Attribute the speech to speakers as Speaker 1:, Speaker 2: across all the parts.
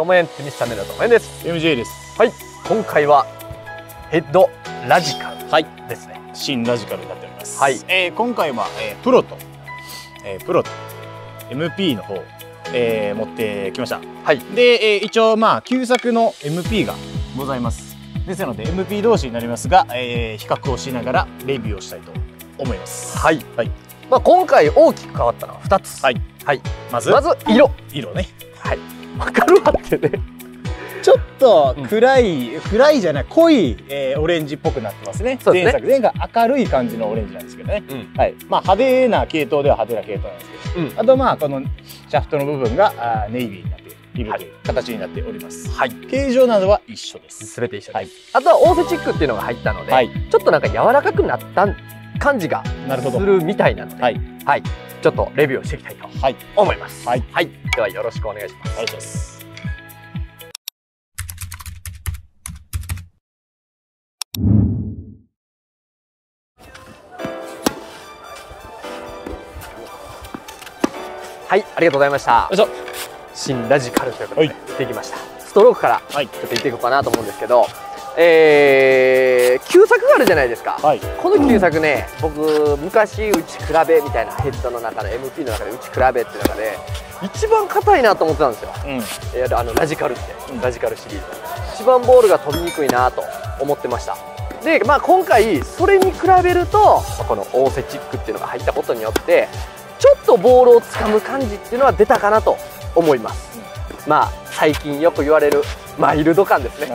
Speaker 1: ともえんテニスチャンネルのともえんです。
Speaker 2: MJ です。
Speaker 1: はい。今回はヘッドラジカル
Speaker 2: はい
Speaker 1: ですね。
Speaker 2: 新ラジカルになっております。
Speaker 1: はい。
Speaker 2: えー今回は、えープロと、えープロと MP の方、えー持ってきました。
Speaker 1: はい。
Speaker 2: で、えー一応まあ旧作の MP がございます。ですので MP 同士になりますが、えー比較をしながらレビューをしたいと思います。
Speaker 1: はい、
Speaker 2: はい。
Speaker 1: まあ、今回大きく変わったのは2つ。
Speaker 2: はい。
Speaker 1: はい。
Speaker 2: まず
Speaker 1: まず色。
Speaker 2: 色ね
Speaker 1: わかるわってね。
Speaker 2: ちょっと
Speaker 1: うん。
Speaker 2: 暗い、暗いじゃない濃い、えーオレンジっぽくなってますね。
Speaker 1: すね。
Speaker 2: 前作前が明るい感じのオレンジなんですけどね。
Speaker 1: うん。
Speaker 2: はい。まあ派手な系統では派手な系統なんですけど、
Speaker 1: うん。
Speaker 2: あとまあこのシャフトの部分があーネイビーになっている
Speaker 1: はい
Speaker 2: とい。う形になっております、
Speaker 1: はい。
Speaker 2: 形状などは一緒です。
Speaker 1: 全て一緒です、
Speaker 2: はい。
Speaker 1: あとはオーセチックっていうのが入ったので、
Speaker 2: はい。
Speaker 1: ちょっとなんか柔らかくなった感じがするみたいなので、
Speaker 2: はい。
Speaker 1: はい、ちょっとレビューをしていきたいと
Speaker 2: はい。
Speaker 1: 思います。
Speaker 2: はい、
Speaker 1: ではよろしくお願いします。
Speaker 2: お願いします
Speaker 1: はい、ありがとうございました。新ラジカルということで、
Speaker 2: はい。
Speaker 1: できました。ストロークから
Speaker 2: はい。
Speaker 1: ちょっと言っていこうかなと思うんですけど、えー、旧作があるじゃないですか。
Speaker 2: はい。
Speaker 1: この旧作ね、僕昔打ち比べみたいなヘッドの中で MP の中で打ち比べっていう中で一番硬いなと思ってたんですよ。
Speaker 2: うん。
Speaker 1: えーあのラジカルって、
Speaker 2: うん。
Speaker 1: ラジカルシリーズ。一番ボールが飛びにくいなと思ってました。で、まあ、今回それに比べるとまあこのオーセチックっていうのが入ったことによってちょっとボールをつかむ感じっていうのは出たかなと思います、まあ最近よく言われるマイルド感ですね。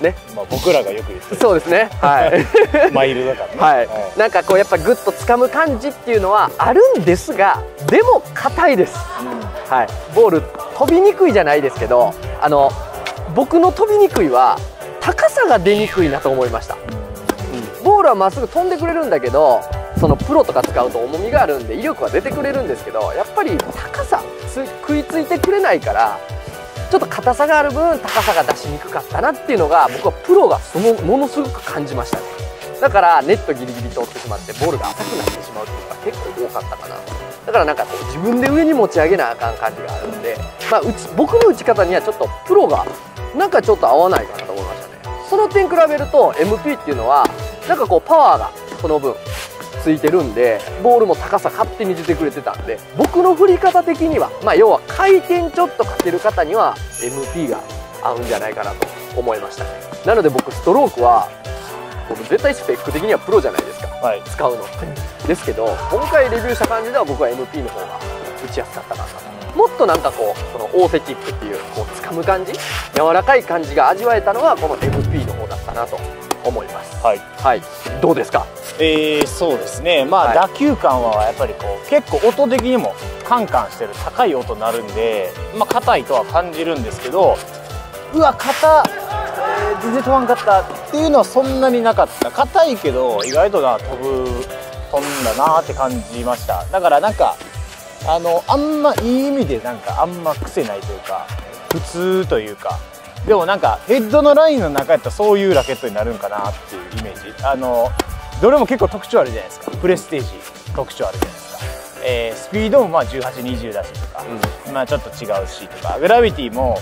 Speaker 1: ね。
Speaker 2: まあ僕らがよく言ってる。
Speaker 1: そうですね。はい。
Speaker 2: マイルだからね。
Speaker 1: はい、なんかこうやっぱグッと掴む感じっていうのはあるんですがでも硬いです。はい、ボール飛びにくいじゃないですけどあの僕の飛びにくいは高さが出にくいなと思いました、ボールはまっすぐ飛んでくれるんだけどそのプロとか使うと重みがあるんで威力は出てくれるんですけどやっぱり高さつ食いついてくれないからちょっと硬さがある分高さが出しにくかったなっていうのが僕はプロがそのものすごく感じましたね。だからネットギリギリ通ってしまってボールが浅くなってしまうっていうのが結構多かったかな。だからなんかこう自分で上に持ち上げなあかん感じがあるんで、まあ、うち僕の打ち方にはちょっとプロがなんかちょっと合わないかなと思いましたね。その点比べると MP っていうのはなんかこうパワーがこの分ついてるんでボールも高さ勝手に出てくれてたんで僕の振り方的にはまあ要は回転ちょっとかける方には MP が合うんじゃないかなと思いましたね。なので僕ストロークは僕絶対スペック的にはプロじゃないですか。
Speaker 2: はい。
Speaker 1: 使うの。ってですけど今回レビューした感じでは僕は MP の方が打ちやすかったかなと。もっとなんかこうそのオーセチックっていうこう掴む感じ柔らかい感じが味わえたのはこの MP の方だったなと思います。
Speaker 2: はい。
Speaker 1: はいどうですか？
Speaker 2: えー、そうですね。まあ、
Speaker 1: はい。
Speaker 2: 打球感はやっぱりこう結構音的にもカンカンしてる高い音になるんでまあ硬いとは感じるんですけどうわ硬、えー全然飛ばんかったっていうのはそんなになかった。硬いけど意外とな飛ぶ飛んだなって感じました。だからなんかあのあんまいい意味でなんかあんま癖ないというか普通というかでもなんかヘッドのラインの中やったらそういうラケットになるんかなっていうイメージ。あのどれも結構特徴あるじゃないですか。プレステージ特徴あるじゃないですか、えースピードもまあ1820だしとか、まあちょっと違うしとか。グラビティも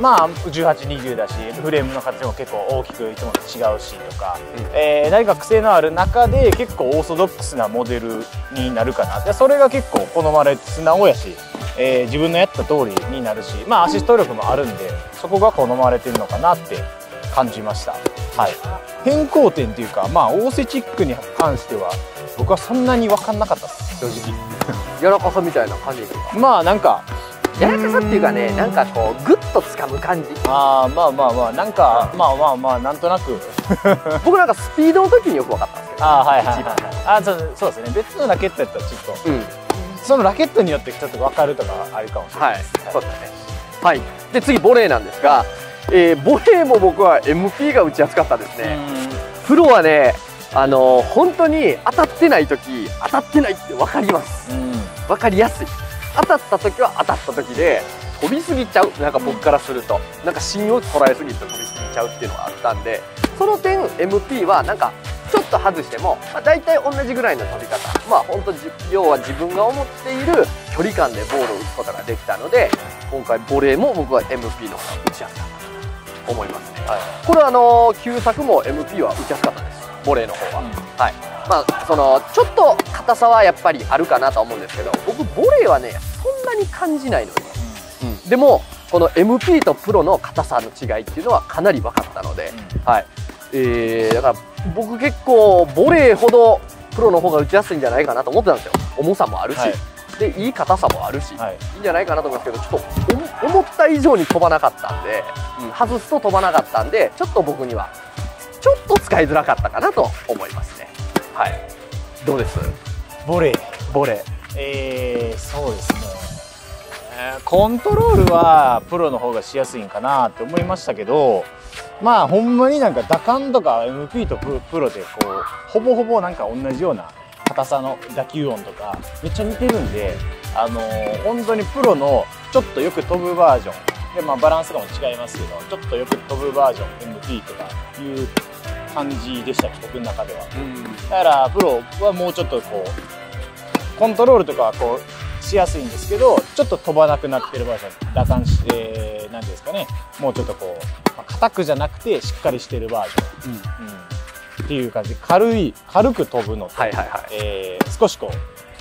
Speaker 2: まあ1820だしフレームの形も結構大きくいつもと違うしとか、
Speaker 1: うん。
Speaker 2: えー何か癖のある中で結構オーソドックスなモデルになるかな。でそれが結構好まれ素直やし、えー自分のやった通りになるしまあアシスト力もあるんでそこが好まれてるのかなって感じました。はい。変更点っていうかまあオーセチックに関しては僕はそんなに分かんなかったです。正直。
Speaker 1: 柔らかさみたいな感じですか？
Speaker 2: まあなんか
Speaker 1: 柔らかさっていうかねなんかこうグッと掴む感じ。
Speaker 2: あーまあまあまあなんかまあまあまあなんとなく。
Speaker 1: 僕なんかスピードの時によく分かったんですけど。
Speaker 2: あーはいはいはい。あーそうそうですね。別のラケットやったらちょっと
Speaker 1: うん
Speaker 2: そのラケットによってちょっと分かるとかあるかもしれな
Speaker 1: はいい
Speaker 2: です、
Speaker 1: そうだねはい。で次ボレーなんですが、えーボレーも僕は MP が打ちやすかったですね、プロはねあのー本当に当たってない時当たってないって分かります。分かりやすい。当たった時は当たった時で飛びすぎちゃう。なんか僕からすると。なんか芯を捉えすぎて飛びすぎちゃうっていうのがあったんでその点 MP はなんかちょっと外しても、まあ、大体同じぐらいの飛び方。まあ本当要は自分が思っている距離感でボールを打つことができたので今回ボレーも僕は MP の方が打ちやすかったと思いますね、はい、これはあの旧作も MP は打ちやすかったです。ボレーの方は、うん、はい。まあそのちょっと硬さはやっぱりあるかなと思うんですけど僕ボレーはねそんなに感じないので、うん、でもこの MP とプロの硬さの違いっていうのはかなり分かったので、うん、はいえー、だから僕結構ボレーほどプロの方が打ちやすいんじゃないかなと思ってたんですよ。重さもあるし、はい、でいい硬さもあるし、はい、いいんじゃないかなと思いますけどちょっと思った以上に飛ばなかったんで、うん、外すと飛ばなかったんでちょっと僕にはちょっと使いづらかったかなと思いますね。はい。どうです？
Speaker 2: ボレー。ボレー。えー、そうですね。コントロールはプロの方がしやすいんかなって思いましたけどまあほんまになんか打感とか MP とプロでこうほぼほぼなんか同じような硬さの打球音とかめっちゃ似てるんであのー、本当にプロのちょっとよく飛ぶバージョン。でまあバランスとかも違いますけどちょっとよく飛ぶバージョン MP とかいう感じでした僕の中では、うん、だからプロはもうちょっとこうコントロールとかはこうしやすいんですけどちょっと飛ばなくなってるバージョン打感して何ですかね。もうちょっとこう硬くじゃなくてしっかりしてるバージョン、うん、うん、っていう感じ。軽い軽く飛ぶのと、はいはいはい、えー、少しこ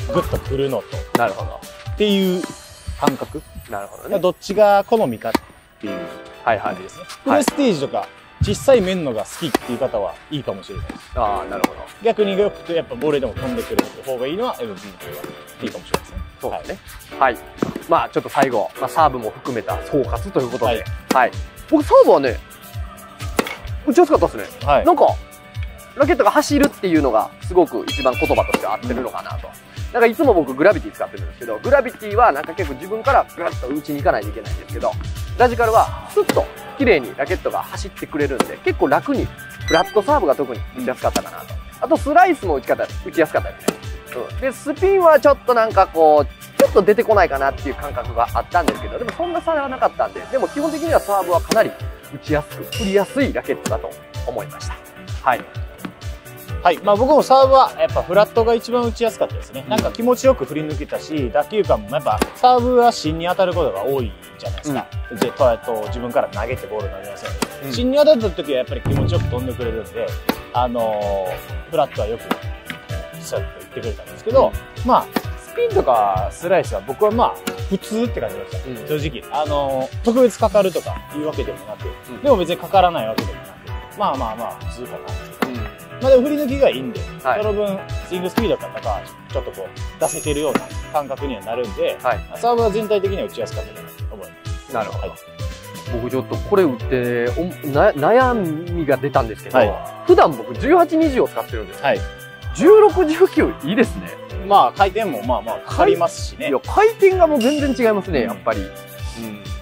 Speaker 2: うグッと振るのと。
Speaker 1: なるほど。
Speaker 2: っていう感覚。
Speaker 1: なるほどね。
Speaker 2: どっちが好みかっていう。感じですね、はい。はい、プレステージとか、小さい面のが好きっていう方はいいかもしれない。です。
Speaker 1: ああ、なるほど。
Speaker 2: 逆によくとやっぱボレーでも飛んでくる方がいいのは MP の方がいいかもしれないですね。
Speaker 1: そうですね。はい。まあちょっと最後、まあ、サーブも含めた総括ということで、はい。はい、僕サーブはね、打ちやすかったですね。はい。なんか、ラケットが走るっていうのがすごく一番言葉として合ってるのかなと。うん、なんかいつも僕グラビティ使ってるんですけど、グラビティはなんか結構自分からグラッと打ちに行かないといけないんですけど、ラジカルはスッと綺麗にラケットが走ってくれるんで、結構楽に、フラットサーブが特に打ちやすかったかなと。あとスライスも打ち方、打ちやすかったですね。うん。で、スピンはちょっとなんかこう、っと出てこないかなっていう感覚があったんですけど、でもそんな差はなかったんで、でも基本的にはサーブはかなり打ちやすく、振りやすいラケットだと思いました。はい。
Speaker 2: はい。まあ僕もサーブはやっぱフラットが一番打ちやすかったですね。なんか気持ちよく振り抜けたし、打球感もやっぱサーブは芯に当たることが多いじゃないですか。うん、で、とと自分から投げてボール投げません、うん、芯に当たった時はやっぱり気持ちよく飛んでくれるんで、あのー、フラットはよく、そうやって言ってくれたんですけど、うん、まあ、スピンとかスライスは僕はまあ、普通って感じました。正直。あのー、特別かかるとかいうわけでもなく、でも別にかからないわけでもなく、まあまあまあ、普通かなっていう。まあでも振り抜きがいいんで、はい、その分、スイングスピードとかがちょっとこう、出せてるような感覚にはなるんで、はい、サーブは全体的には打ちやすかったかなと思います。
Speaker 1: なるほど。はい、僕ちょっとこれ打ってな悩みが出たんですけど、はい、普段僕18、20を使ってるんですよ。はい、16、19いいですね。
Speaker 2: まあ回転もまあまあかかりますしね。いや、
Speaker 1: 回転がもう全然違いますね、やっぱり。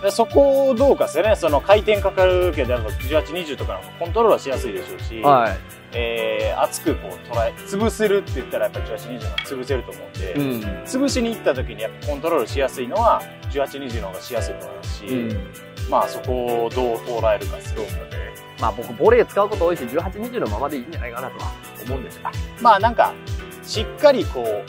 Speaker 2: うん、そこをどうかですよね。その回転かかるけど、18、20とかのコントロールはしやすいでしょうし、はい、えー、熱くこう捉え、潰せるって言ったらやっぱり18、20が潰せると思うんで、うん、潰しに行った時にやっぱコントロールしやすいのは18、20の方がしやすいと思いますし、うん、まあそこをどう捉えるかですよね。
Speaker 1: まあ僕ボレー使うこと多いし、18、20のままでいいんじゃないかなとは思うんですが。
Speaker 2: まあなんか、しっかりこう、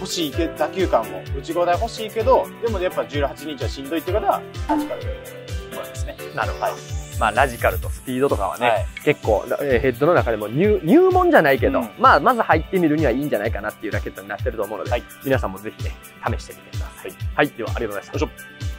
Speaker 2: 欲しいけ打球感も内側台欲しいけど、でもやっぱ18、20はしんどいって方は、8から思いますね。
Speaker 1: なるほど。はいまあ、ラジカルとスピードとかはね、はい、結構、えヘッドの中でも入入門じゃないけど、うん、まあ、まず入ってみるにはいいんじゃないかなっていうラケットになってると思うので、はい、皆さんもぜひね、試してみてください。はい、ではありがとうございました。